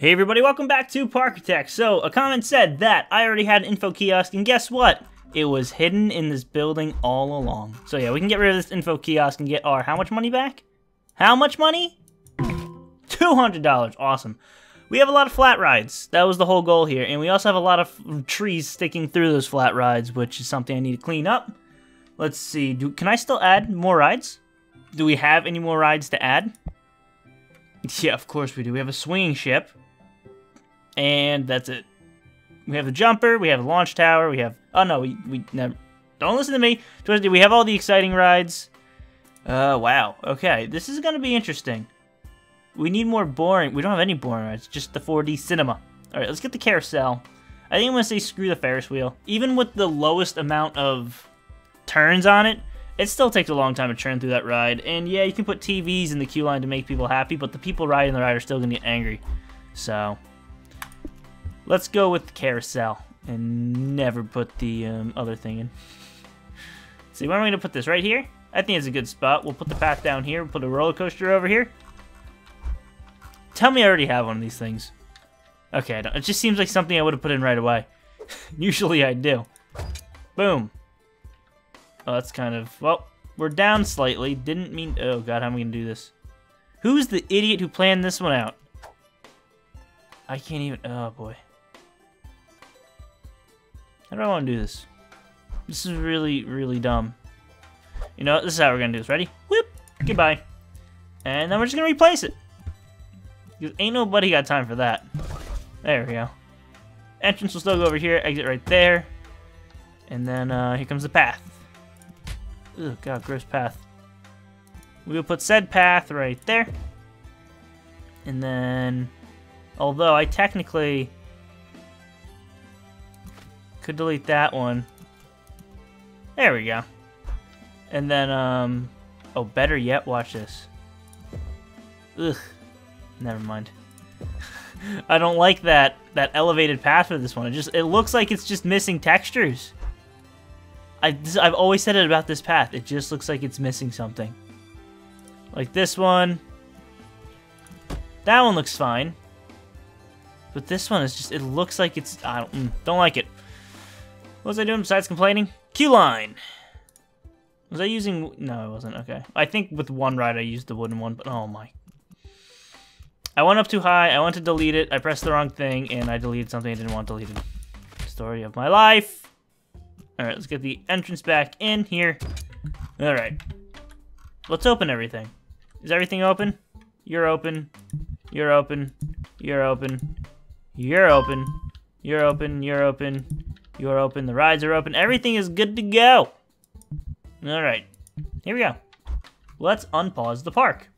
Hey everybody, welcome back to Parkitect. So, a comment said that I already had an info kiosk, and guess what? It was hidden in this building all along. So yeah, we can get rid of this info kiosk and get our how much money back? How much money? $200, awesome. We have a lot of flat rides. That was the whole goal here. And we also have a lot of trees sticking through those flat rides, which is something I need to clean up. Let's see, do, can I still add more rides? Do we have any more rides to add? Yeah, of course we do. We have a swinging ship. And that's it. We have the jumper, we have the launch tower, we have... Oh, no, we, we never... Don't listen to me. We have all the exciting rides. Uh, wow. Okay, this is going to be interesting. We need more boring... We don't have any boring rides, just the 4D cinema. Alright, let's get the carousel. I think I'm going to say screw the Ferris wheel. Even with the lowest amount of turns on it, it still takes a long time to churn through that ride. And yeah, you can put TVs in the queue line to make people happy, but the people riding the ride are still going to get angry. So, Let's go with the carousel and never put the um, other thing in. see, where am I going to put this? Right here? I think it's a good spot. We'll put the path down here. We'll put a roller coaster over here. Tell me I already have one of these things. Okay, it just seems like something I would have put in right away. Usually I do. Boom. Oh, that's kind of... Well, we're down slightly. Didn't mean... Oh, God, how am I going to do this? Who's the idiot who planned this one out? I can't even... Oh, boy. I want to do this? This is really, really dumb. You know? This is how we're going to do this. Ready? Whoop! Goodbye. And then we're just going to replace it. Because ain't nobody got time for that. There we go. Entrance will still go over here. Exit right there. And then uh, here comes the path. Oh god, gross path. We will put said path right there. And then, although I technically could delete that one. There we go. And then, um... Oh, better yet, watch this. Ugh. Never mind. I don't like that that elevated path for this one. It just it looks like it's just missing textures. I I've always said it about this path. It just looks like it's missing something. Like this one. That one looks fine. But this one is just it looks like it's I don't mm, don't like it. What was I doing besides complaining? Q-line! Was I using... No, I wasn't. Okay. I think with one ride I used the wooden one, but oh my. I went up too high. I went to delete it. I pressed the wrong thing, and I deleted something I didn't want deleted. Story of my life. Alright, let's get the entrance back in here. Alright. Let's open everything. Is everything open? You're open. You're open. You're open. You're open. You're open. You're open. You're open. The rides are open. Everything is good to go. All right. Here we go. Let's unpause the park.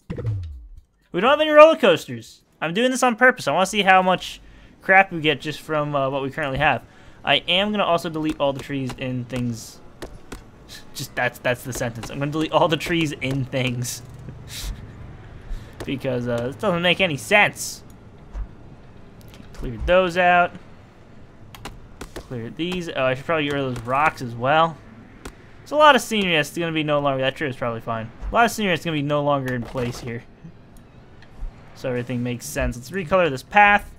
We don't have any roller coasters. I'm doing this on purpose. I want to see how much crap we get just from uh, what we currently have. I am going to also delete all the trees in things. Just that's that's the sentence. I'm going to delete all the trees in things. because uh, this doesn't make any sense. Clear those out clear these. Oh, I should probably get rid of those rocks as well. It's a lot of scenery that's going to be no longer... That tree is probably fine. A lot of scenery that's going to be no longer in place here. So everything makes sense. Let's recolor this path.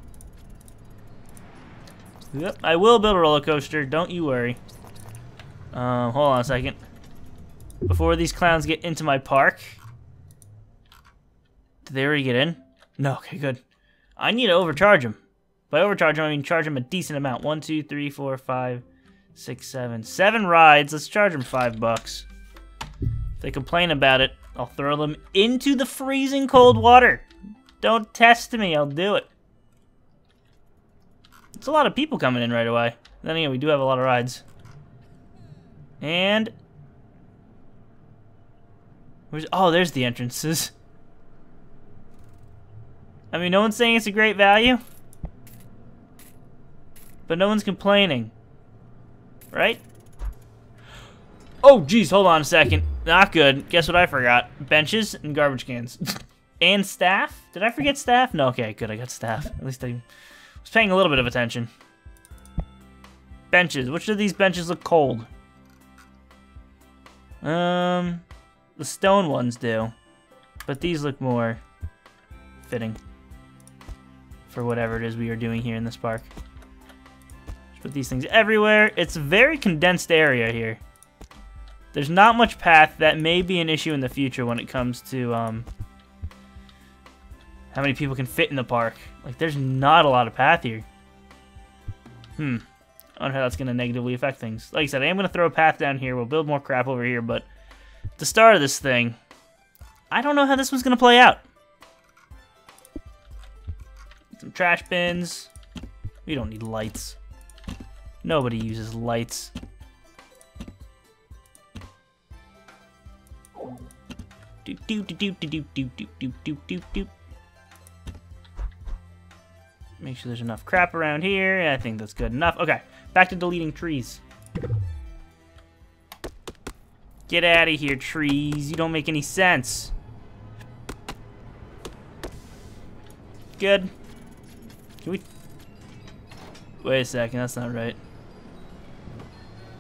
Yep, I will build a roller coaster. Don't you worry. Um, hold on a second. Before these clowns get into my park. Did they already get in? No, okay, good. I need to overcharge them. By overcharge, I mean charge them a decent amount. One, two, three, four, five, six, seven. Seven rides. Let's charge them five bucks. If they complain about it, I'll throw them into the freezing cold water. Don't test me. I'll do it. It's a lot of people coming in right away. Then again, we do have a lot of rides. And... Where's, oh, there's the entrances. I mean, no one's saying it's a great value. But no one's complaining. Right? Oh, geez, hold on a second. Not good. Guess what I forgot? Benches and garbage cans. and staff? Did I forget staff? No, okay, good, I got staff. At least I was paying a little bit of attention. Benches. Which of these benches look cold? Um, the stone ones do. But these look more fitting. for whatever it is we are doing here in this park. Put these things everywhere. It's a very condensed area here. There's not much path. That may be an issue in the future when it comes to um, how many people can fit in the park. Like, there's not a lot of path here. Hmm. I wonder how that's going to negatively affect things. Like I said, I am going to throw a path down here. We'll build more crap over here, but the start of this thing, I don't know how this was going to play out. Some trash bins. We don't need lights. Nobody uses lights. Make sure there's enough crap around here. I think that's good enough. Okay, back to deleting trees. Get out of here, trees. You don't make any sense. Good. Can we... Wait a second, that's not right.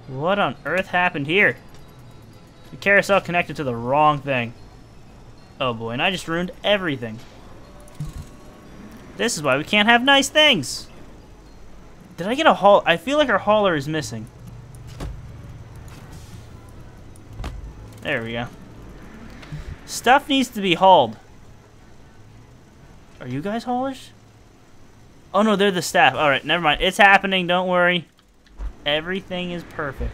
What on earth happened here? The carousel connected to the wrong thing. Oh boy, and I just ruined everything. This is why we can't have nice things. Did I get a haul? I feel like our hauler is missing. There we go. Stuff needs to be hauled. Are you guys haulers? Oh no, they're the staff. Alright, never mind. It's happening, don't worry. Everything is perfect.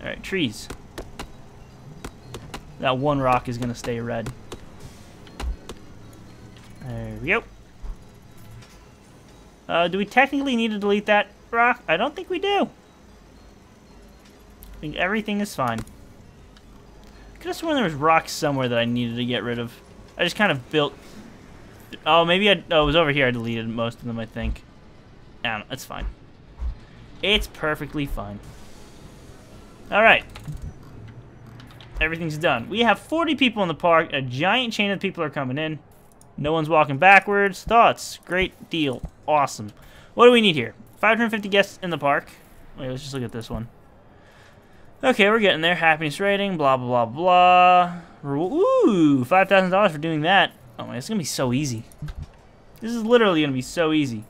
Alright, trees. That one rock is going to stay red. There we go. Uh, do we technically need to delete that rock? I don't think we do. I think everything is fine. I could have sworn there was rocks somewhere that I needed to get rid of. I just kind of built... Oh, maybe I... Oh, it was over here I deleted most of them, I think. I don't know. It's fine. It's perfectly fine. Alright. Everything's done. We have 40 people in the park. A giant chain of people are coming in. No one's walking backwards. Thoughts? Great deal. Awesome. What do we need here? 550 guests in the park. Wait, let's just look at this one. Okay, we're getting there. Happiness rating, blah, blah, blah, blah. Ooh, $5,000 for doing that. Oh my, it's going to be so easy. This is literally going to be so easy.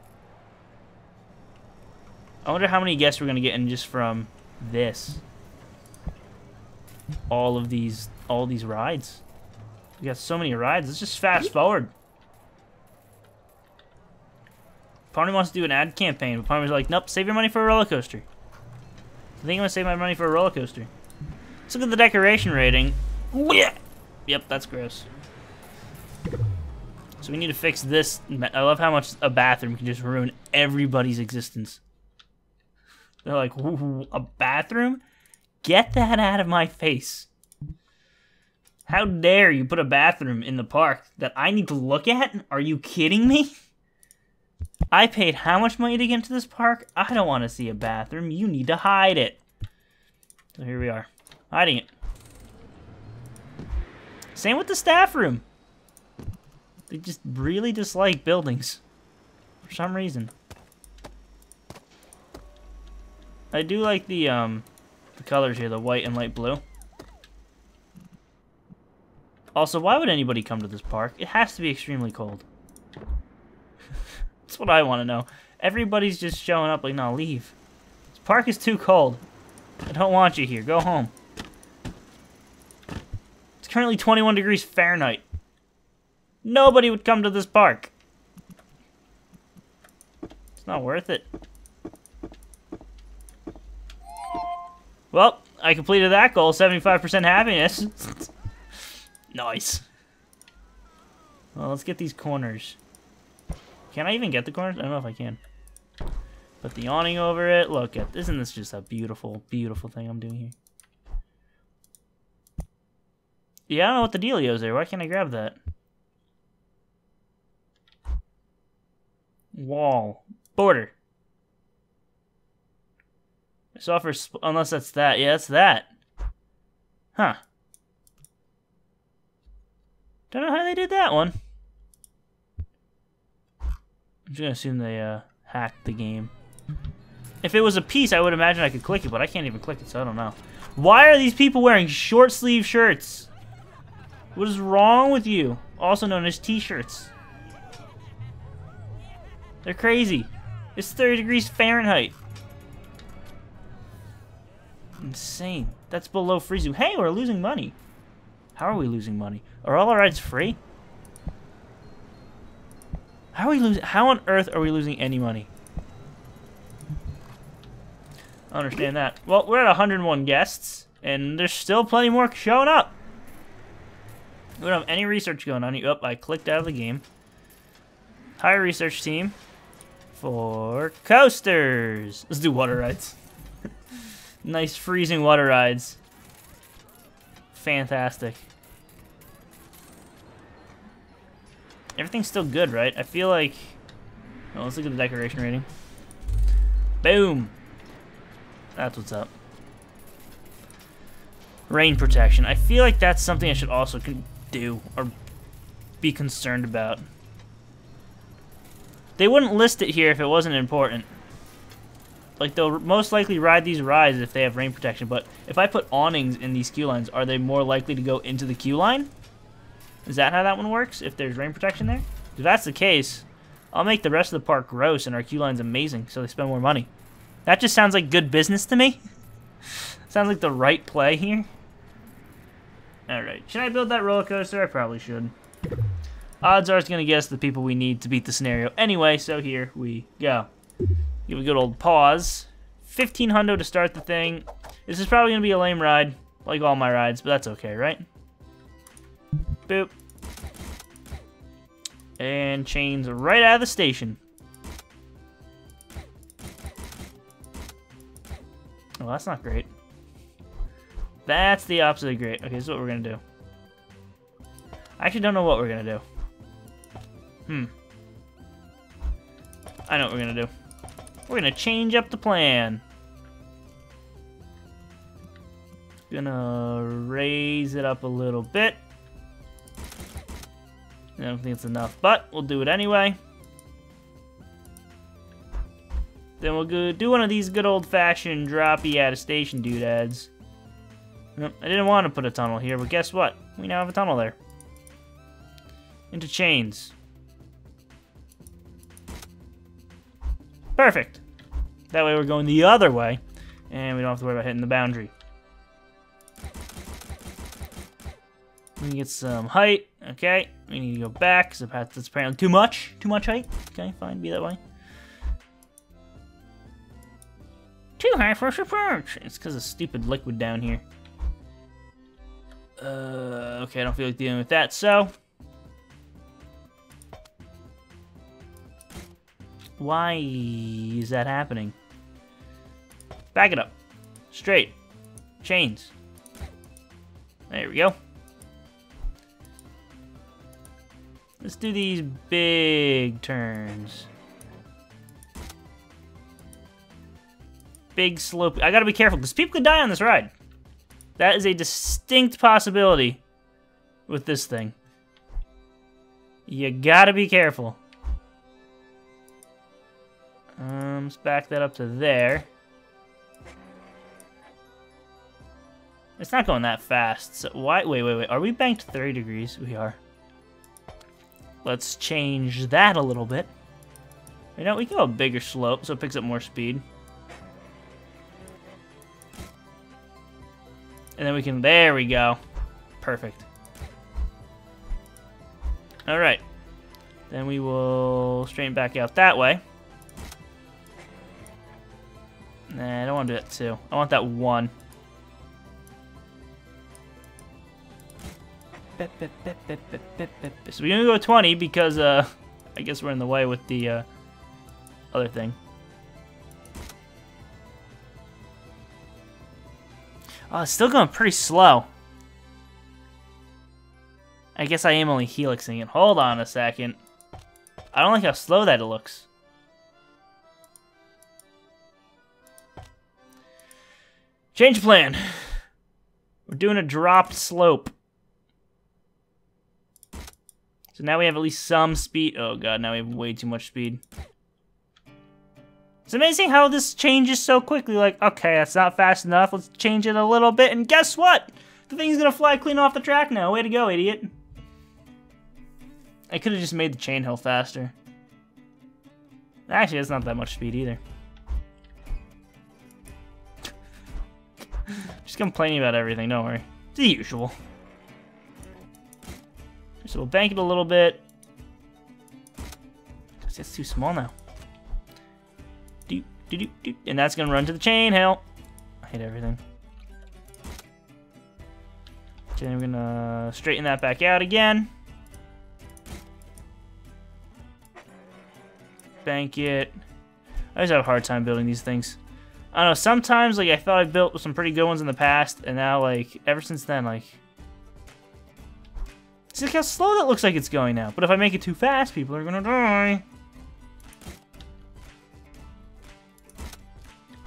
I wonder how many guests we're going to get in just from this. All of these, all these rides. We got so many rides. Let's just fast forward. Part of me wants to do an ad campaign, but part of me's like, nope, save your money for a roller coaster. I think I'm gonna save my money for a roller coaster. Let's look at the decoration rating. Yep, that's gross. So we need to fix this. I love how much a bathroom can just ruin everybody's existence. They're like, a bathroom? Get that out of my face. How dare you put a bathroom in the park that I need to look at? Are you kidding me? I paid how much money to get into this park? I don't want to see a bathroom. You need to hide it. So here we are. Hiding it. Same with the staff room. They just really dislike buildings. For some reason. I do like the, um, the colors here, the white and light blue. Also, why would anybody come to this park? It has to be extremely cold. That's what I want to know. Everybody's just showing up like, no, leave. This park is too cold. I don't want you here. Go home. It's currently 21 degrees Fahrenheit. Nobody would come to this park. It's not worth it. Well, I completed that goal. 75% happiness. Nice. Well, let's get these corners. Can I even get the corners? I don't know if I can. Put the awning over it. Look at, this. isn't this just a beautiful, beautiful thing I'm doing here? Yeah, I don't know what the dealio is there. Why can't I grab that? Wall. Border. Software, unless that's that. Yeah, that's that. Huh. Don't know how they did that one. I'm just gonna assume they uh, hacked the game. If it was a piece, I would imagine I could click it, but I can't even click it, so I don't know. Why are these people wearing short sleeve shirts? What is wrong with you? Also known as t-shirts. They're crazy. It's 30 degrees Fahrenheit. Insane. That's below freezing. Hey, we're losing money. How are we losing money? Are all our rides free? How are we losing? How on earth are we losing any money? I understand that. Well, we're at 101 guests, and there's still plenty more showing up. We don't have any research going on. Oh, I clicked out of the game. Hire research team for coasters. Let's do water rides. Nice freezing water rides. Fantastic. Everything's still good, right? I feel like... Let's look at the decoration rating. Boom! That's what's up. Rain protection. I feel like that's something I should also do or be concerned about. They wouldn't list it here if it wasn't important. Like, they'll most likely ride these rides if they have rain protection, but if I put awnings in these queue lines, are they more likely to go into the queue line? Is that how that one works, if there's rain protection there? If that's the case, I'll make the rest of the park gross and our queue line's amazing, so they spend more money. That just sounds like good business to me. sounds like the right play here. Alright, should I build that roller coaster? I probably should. Odds are it's going to guess the people we need to beat the scenario anyway, so here we go. Give a good old pause. 15 hundo to start the thing. This is probably going to be a lame ride, like all my rides, but that's okay, right? Boop. And chains right out of the station. Oh, that's not great. That's the opposite of great. Okay, this is what we're going to do. I actually don't know what we're going to do. Hmm. I know what we're gonna do. We're gonna change up the plan. Gonna raise it up a little bit. I don't think it's enough, but we'll do it anyway. Then we'll go do one of these good old-fashioned droppy out of station doodads. I didn't want to put a tunnel here, but guess what? We now have a tunnel there. Into chains. Perfect. That way we're going the other way, and we don't have to worry about hitting the boundary. We get some height. Okay, we need to go back because that's apparently too much. Too much height. Okay, fine, be that way. Too high for a support. It's because of stupid liquid down here. Uh, okay, I don't feel like dealing with that, so Why is that happening? Back it up. Straight. Chains. There we go. Let's do these big turns. Big slope. I gotta be careful, because people could die on this ride. That is a distinct possibility with this thing. You gotta be careful. Um, let's back that up to there. It's not going that fast. So why? Wait, wait, wait. Are we banked 30 degrees? We are. Let's change that a little bit. You know, we can go a bigger slope so it picks up more speed. And then we can, there we go. Perfect. All right. Then we will straighten back out that way. Nah, I don't want to do that two. I want that one. So we're gonna go 20 because uh, I guess we're in the way with the uh, other thing. Oh, it's still going pretty slow. I guess I am only helixing it. Hold on a second. I don't like how slow that looks. Change plan. We're doing a dropped slope. So now we have at least some speed. Oh god, now we have way too much speed. It's amazing how this changes so quickly. Like, okay, that's not fast enough. Let's change it a little bit. And guess what? The thing's gonna fly clean off the track now. Way to go, idiot. I could have just made the chain hill faster. Actually, it's not that much speed either. Complaining about everything, don't worry. The usual. So we'll bank it a little bit. It's too small now. And that's gonna run to the chain, hell. I hate everything. Okay, we're gonna straighten that back out again. Bank it. I always have a hard time building these things. I don't know, sometimes, like, I thought I built some pretty good ones in the past, and now, like, ever since then, like... See how slow that looks like it's going now. But if I make it too fast, people are gonna die.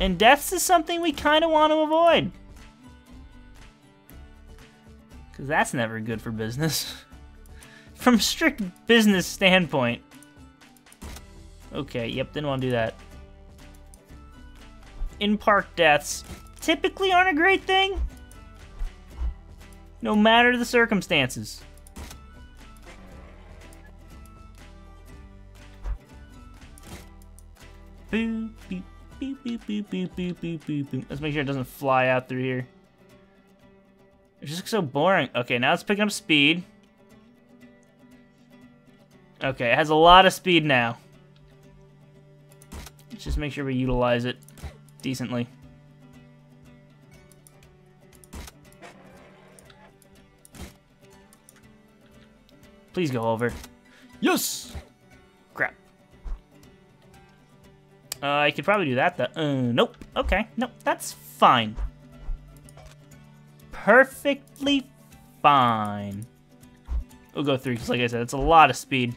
And deaths is something we kind of want to avoid. Because that's never good for business. From strict business standpoint. Okay, yep, didn't want to do that in-park deaths typically aren't a great thing, no matter the circumstances. Boop, boop, boop, Let's make sure it doesn't fly out through here. It just looks so boring. Okay, now it's picking up speed. Okay, it has a lot of speed now. Let's just make sure we utilize it decently. Please go over. Yes! Crap. Uh, I could probably do that, though. Uh, nope. Okay. Nope. That's fine. Perfectly fine. We'll go three, because like I said, it's a lot of speed.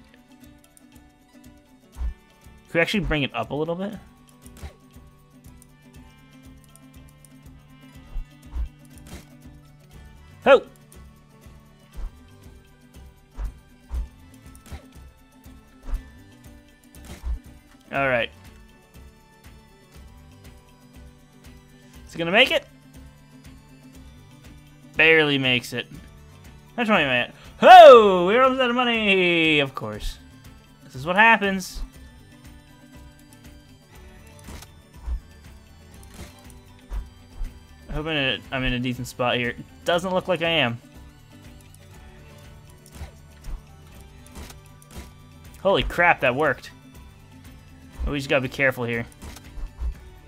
Could we actually bring it up a little bit? Make it? Barely makes it. Am I at? Oh! We're almost out of money! Of course. This is what happens. hoping I'm in a decent spot here. Doesn't look like I am. Holy crap, that worked. We just gotta be careful here.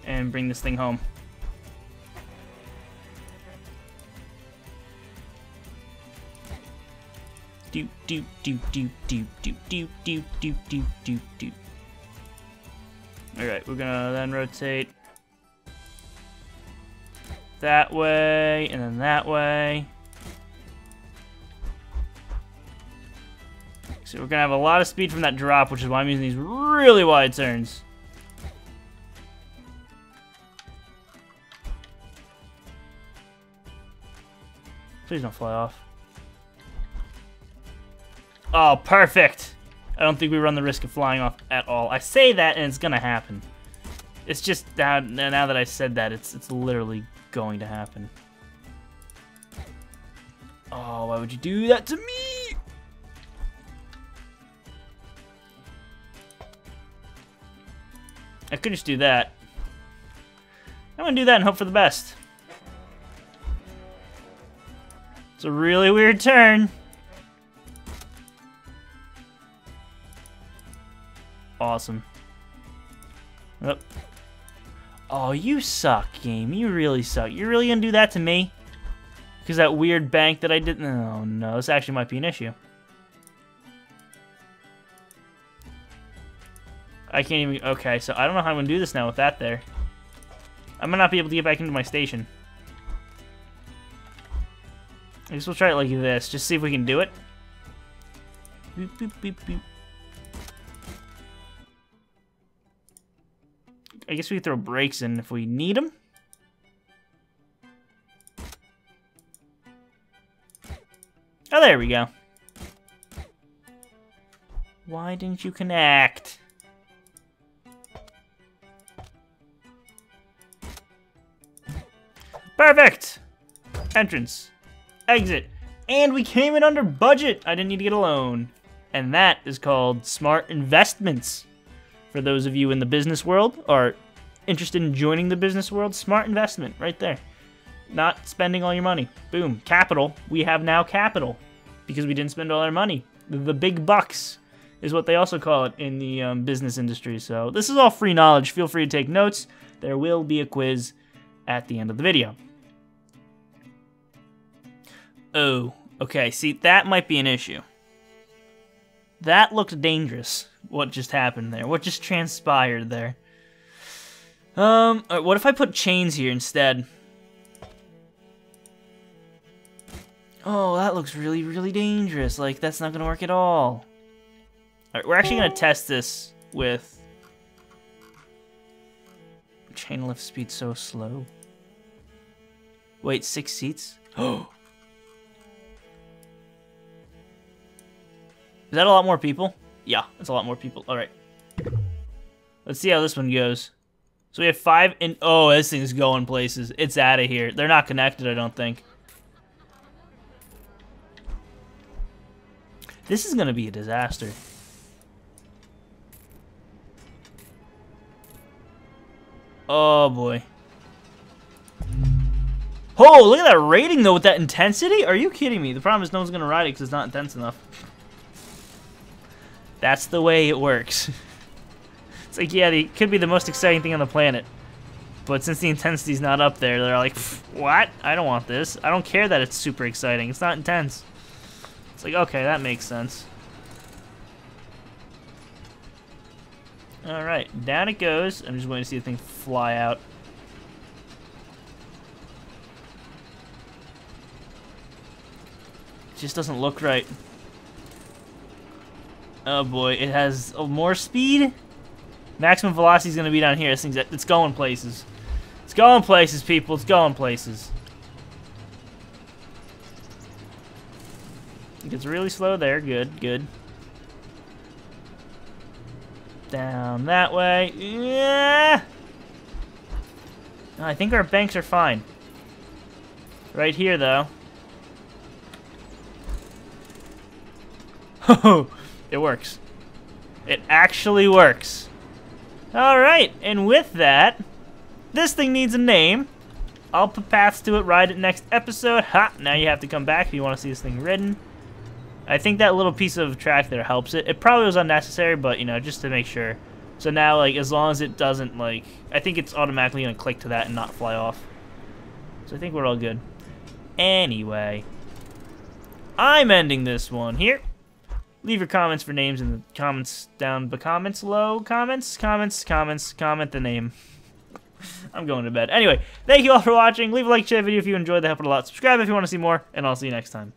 And bring this thing home. Do do do do do do do do do do do do. Alright, we're gonna then rotate that way, and then that way. So we're to have a lot of speed from that drop, which is why I'm using these really wide turns. Please don't fly off. Oh, perfect! I don't think we run the risk of flying off at all. I say that, and it's gonna happen. It's just now, now that I said that, it's it's literally going to happen. Oh, why would you do that to me? I could just do that. I'm gonna do that and hope for the best. It's a really weird turn. Awesome. Yep. Oh, you suck, game. You really suck. You're really gonna do that to me? Because that weird bank that I did... Oh, no. This actually might be an issue. I can't even... Okay, so I don't know how I'm gonna do this now with that there. I might not be able to get back into my station. I guess we'll try it like this. Just see if we can do it. Boop, boop, boop, guess we throw brakes in if we need them. Oh, there we go. Why didn't you connect? Perfect! Entrance. Exit. And we came in under budget. I didn't need to get a loan. And that is called smart investments For those of you in the business world or interested in joining the business world, smart investment right there. Not spending all your money. Boom. Capital. We have now capital because we didn't spend all our money. The big bucks is what they also call it in the um, business industry. So this is all free knowledge. Feel free to take notes. There will be a quiz at the end of the video. Oh, okay. See, that might be an issue. That looked dangerous, what just happened there. What just transpired there. Um, what if I put chains here instead? Oh, that looks really, really dangerous. Like, that's not gonna work at all. Alright, we're actually gonna test this with... Chain lift speed so slow. Wait, six seats? Oh! Is that a lot more people? Yeah, it's a lot more people. Alright. Let's see how this one goes. So we have five and oh, this thing's going places. It's out of here. They're not connected, I don't think. This is gonna be a disaster. Oh boy. Oh, look at that rating though with that intensity. Are you kidding me? The problem is no one's gonna ride it because it's not intense enough. That's the way it works. it's like, yeah, it could be the most exciting thing on the planet. But since the intensity's not up there, they're like, what? I don't want this. I don't care that it's super exciting. It's not intense. It's like, okay, that makes sense. Alright, down it goes. I'm just waiting to see the thing fly out. It just doesn't look right. Oh boy, it has more speed? Maximum velocity is going to be down here. This thing's, it's going places. It's going places, people. It's going places. It gets really slow there. Good, good. Down that way. Yeah! I think our banks are fine. Right here, though. It works. It actually works. Alright, and with that, this thing needs a name. I'll put paths to it, ride it next episode. Ha! Now you have to come back if you want to see this thing ridden. I think that little piece of track there helps it. It probably was unnecessary, but, you know, just to make sure. So now, like, as long as it doesn't, like... I think it's automatically going to click to that and not fly off. So I think we're all good. Anyway. I'm ending this one here. Leave your comments for names in the comments down, but comments low, comments, comments, comments, comment the name. I'm going to bed. Anyway, thank you all for watching. Leave a like, share the video if you enjoyed. That helped a lot. Subscribe if you want to see more, and I'll see you next time.